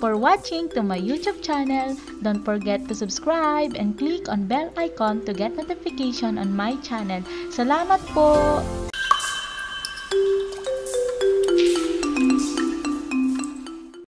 for watching to my YouTube channel. Don't forget to subscribe and click on bell icon to get notification on my channel. Salamat po!